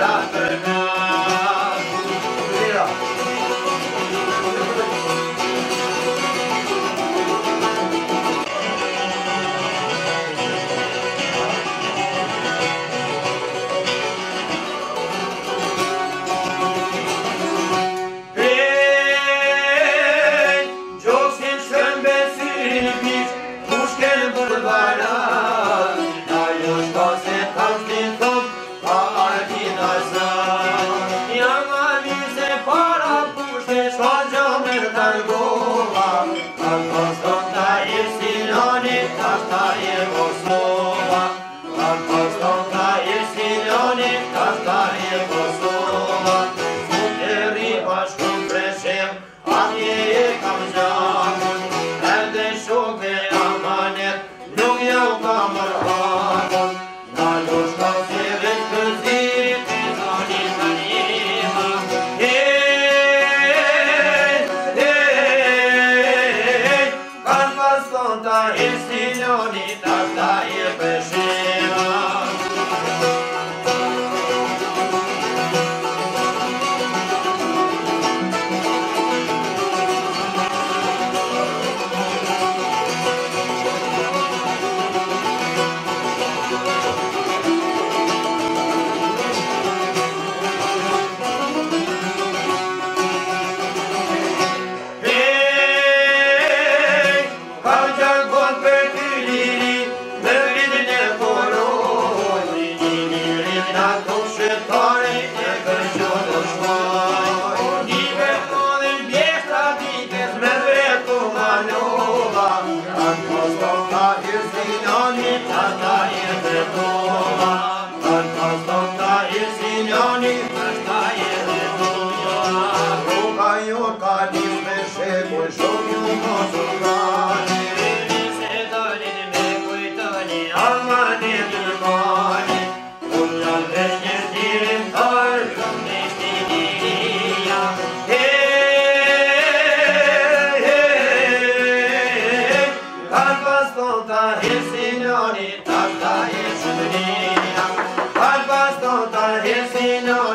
Sarah. yeah comes down. Augustine on it, Tata in the Roma. ta hirsinoni, tasta hirsinoni, Alpas ta hirsinoni,